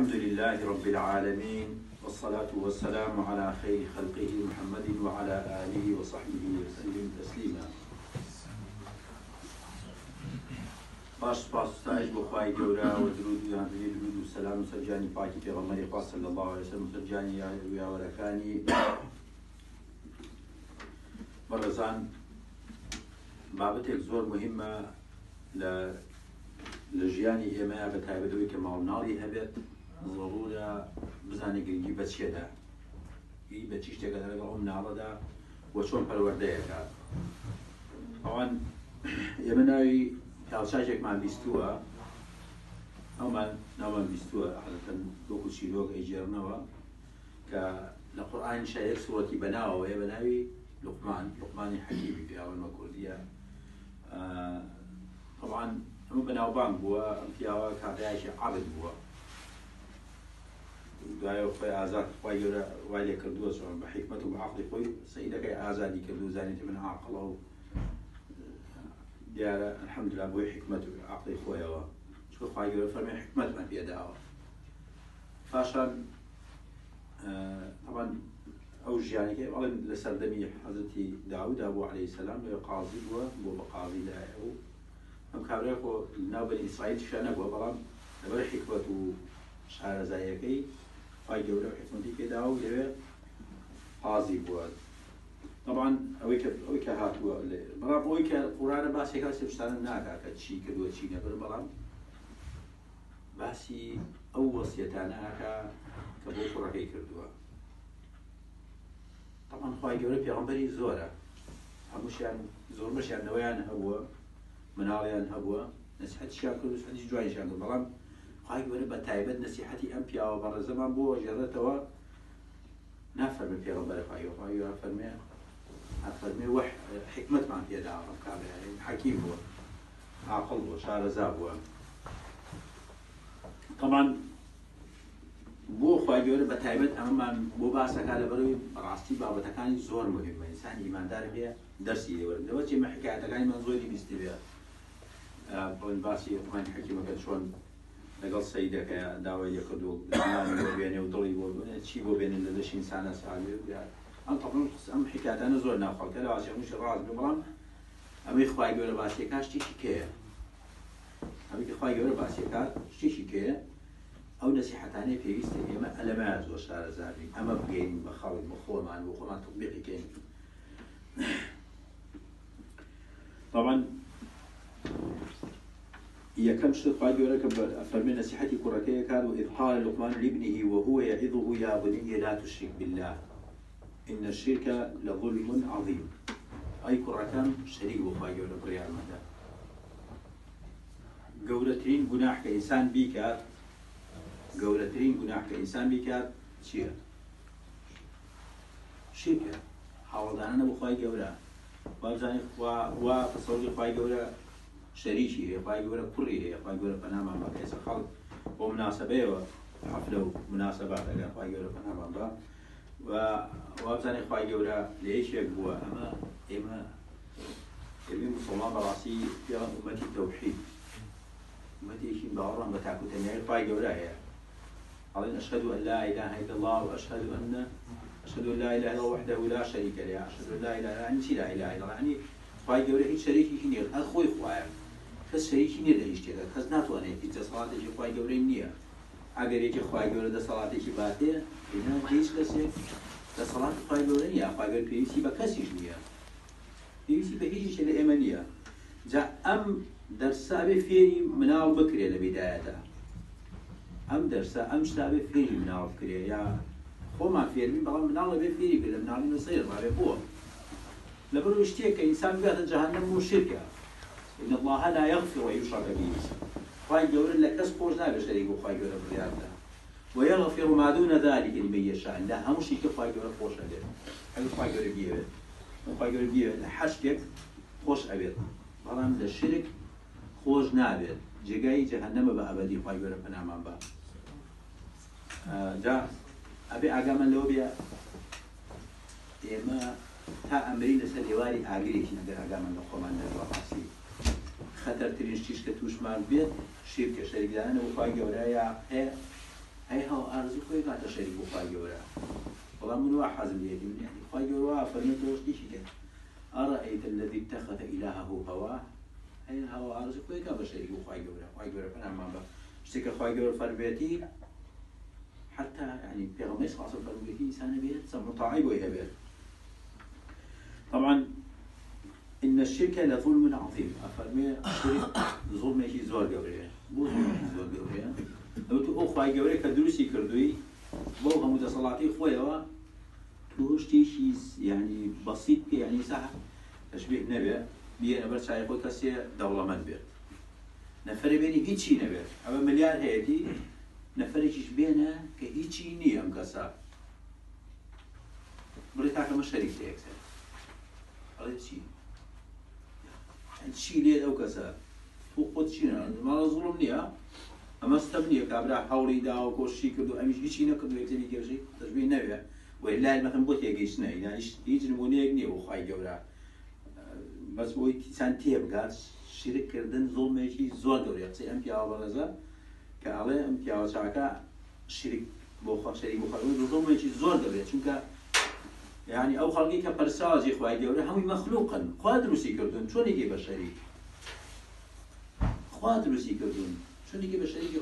الحمد لله رب العالمين والصلاة والسلام على خير خلقه محمد وعلى آله وصحبه وسلم تسليما. باش و ستایش بۆ خوای گەورە و درود یانبێ درود و سەلام و سەرجانی پاکی الله عليه وسلم. یاوەرەکانی بەڕێزان بابەتێک زۆر مهمە لە لە ژیانی ئێمە بە تایبەتەوەی کە ماڵناڵی هەبێت ضرورە بزانێت گرنگی بە چێدا هی بە چی شتێکە لەگەڵ ئەم ناڵەدا وە چۆن پەروەردەیەکات ئەوان ئێمە ناوی پیاڵچاکێکمان بیستووە. ئەومان ناومان بیستووە حەتەن وەکو چیرۆک ئەیجێڕنەوە کە لە قورآن شایەک سوەتی بەناوەیە بە ناوی لقمان لقمانی حەکیمی پیاوەمە کوردیە. طبعا ئەمە بەناوبانگ بووە ئەم پیاوە کاتایشی عابد بووە. دوایە خۆی ئازاد خی گەورە وای لێ کردووە چۆن بە حکمت و عقلی خۆی سەیدەکەی ئازادی کردو زانێتی من عاقڵە و دیارە الحەمدلله بۆی حکمت و عقلی خۆیەوە. چکە خی گەورە فەرمی حکمتمان پێداوە پاشان طبعا ئەو ژیانەکەی بەڵێن لە سەردەمی حەزەتی داودا بۆ عليه سلام لە قازی بووە بۆ بە قازی لایە و ئەم کابرا خۆ ناوبەری ئیسرائیل شە نەبووە بەڵام لەبەر حکمت و شارەزایەکەی خی گەورە حکمەتی پێدا و لەوێ قازی بووە. طبعا ئەوەی ئەوەی کە هاتووە بەڵام ئەوەی کە قورانە باسێکا سێشتانە ناکا کە چی کردووە چی نەبەر بەڵام باسی ئەو وەسیەتانە ئاکا کە بۆ کوڕەکەی کردووە. طبعا خی گەورە پێغمبەری زۆرە. هەمووشیان زۆر بەشیانەوەیان هەبووە مناڵیان هەبووە نسیحەتیان کرد و سەدی جوانیشان کرد. بەڵام گەورە بە تایبەت نسیحەتی ئەم پیاوە بەڕێزەمان بۆ ژێڕێتەوە نافەرمە پێغمبەر خی فەرمێ فەرمێ وح حکمتمان پێدا ئەم کابرا حەکیم بووە عاقڵ بووە شارەزا بووە طبعا بۆ خی گەورە بە تایبەت ئەمەمان بۆ باسەکە لە بەروی ڕاستی بابەتەکانی زۆر مهمە ئینسان ئیماندار هەیە دەرسی لێوەرن لەوە چێمە حکایەتەکانی من زۆری بیستی بێ باسی قومان حەکیمەکە چۆن لەگەڵ سیدەکە داوای یەکە دوێنێ و دڵی بۆ چی بۆ بێنین لە دەشین سانە ساوی ئەم تەڵم ئەم حکاتانە زۆر ناخواکە لە واشێموش ڕاز بڵام ئەمەی خخوای گەورە باسیەکە شتێکی کێە ئەمەی خخوای گەورە باسیەکە شتێکی کێە ئەو نسیحتانەی پێویستە ئێمە ئەلەمە زۆر اما ئەمە بگەین بە خەڵک بە خۆمان بۆ خۆمان تبیقیکەین طبعا یەکەم شت خی گەورە کە فەرمی نسیحەتی کوڕەکەی و إذ لقمان لابنه وهو يعظه يا بني لا تشرك بالله. إن الشرك لظلم عظيم. أي كركان شريك وخاي جورا بريار مدى. گەورەترین گوناح کە ئینسان بیکات گەورەترین گوناح کە ئینسان بیکات چییە؟ شرکە هاوڵدانە بخوای گەورە بابزانانی وا تەسەڵی خی گەورە شەریکی هەیە خی گەورە کوڕی هەیە خی گەورە پەنامان بە کەسە خەڵک بۆ مناسبەیەوە حفلە و مناسبات ئەگەر خی گەورە پەنامان بە و وابزانانی خی گەورە لە یەکێک بووە ئەمە ئێمە ئێمە مسلمان بەڕاستی پێڵان ومەتی تەوحید ومەتێکی باوەڕان بە تاکوتەنیای خی گەورە هەیە قال أشهد أن لا إله إلا الله وأشهد أن أشهد أن لا إله إلا الله وحده لا شريك له. أشهد أن لا إله إلا يعني لا إله إلا الله؟ يعني خواهي قولي هيك شريكي كنير هذا خوي خواهي کەس شەریکی نیە لە هیچ شتێکە کەس ناتوانێت هیچ دەسەڵاتێکی خی گەورەی نییە. ئەگەر یەکی خی گەورە دەسەڵاتێکی باتێ هیچ کەسێک دەسەڵات خی گەورە نیە خواگەر پێویستی بە کەسیش نییە. پێویستی بە هیچ لە ئێمە نییە. جا ئەم دەرسابێ فێری مناڵ بکرێ لە بیدایەتە. ئەم دەرسە ئەم شتابێ فێری مناڵ بکرێ یا خۆمان فێرمی بەڵام مناڵە بێ فێری بێ لە مناڵی نسەیە ڕابێ بووە. لەبەر شتێک کە ئینسان بێتە جەهەنەم و شرکە. إن الله لا يغفر ويشرك به خواهي قولن لكس قوز نابش لديك وخواهي قولن بريارنا ويغفر ما دون ذلك لمن يشاء. لا همشي كخواهي قولن خوش أبيت هل خواهي قولن بيبت خواهي قولن بيبت لحشكك خوش أبيت بلان للشرك خوش نابت جگای جهنم به ابدی خوای گوره پنامان با جا ابي اگا من لو بیا. اما تا امرین سر دیواری آگری که اگر اگا من لو خومن در واقعی خەتەرترین شتیش کە تووشمان بێت شیرکە شەریکدانە و خی گەورەیە. هەیە هەیە هەو ئارزی خۆی کاتە شەریک خی گەورە. بەڵام من وا حەزم لێتی من یعنی خی گەورە فەرمی تۆشتیشی کرد أرأيت الذي اتخذ إلهه هواه خۆی کا بە شەریک بۆ خی گەورە. خی گەورە پەنامان بە شتێکە خی گەورە فەربێتی حتى يعني صلى الله عليه وسلم إنسان بيت مطاعي ويهبيت طبعا إن الشرك لظلم عظيم. أفرمي شرك ظلم هي زور جورية بو ظلم زور جورية لو تو أخوة جورية كدروسي كردوي. بو هم صلاتي خويا توش تيشي يعني بسيط يعني سهل تشبيه نبي. بيان بر شاي خو كسي دولمت بيت نفر بيني هيچي نبي. اما مليار هيتي. نفر هيچ بينه كه هيچي ني ام كسا. بريتا كما شريك تي اكثر على شي چی لێ ئەو کەسە تو خۆت چینەماڵە زوڵم نییە ئەمە ستەم نییە کابرا هەوڵی داوە کۆشی کردو ئەمیش هیچی نەکردو یەکتەری گەژی دەشبی نەوێ وی لای مەخم بۆ تێگەیشتنە هیچ نمونەیەک نییە بۆ خی گەورە بەس بۆی چەند تێبگات شیرکردن زۆڵمێکی زۆر گەورە قسەی ئەم پیاوە بەڵەزە کە ئەڵێ ئەم پیاوەچاکە شریک بۆ خەشەری بۆ زۆمێکی زۆر دەبێت چونکە یعنی ئەو خەڵکی کە پەرسازی خخوای گەورە هەمووی مەخلوقن خوا دروستی کردوون چۆنێکی بە شەریک؟ خوا دروستی کردوون چۆنێکی بە شەریکی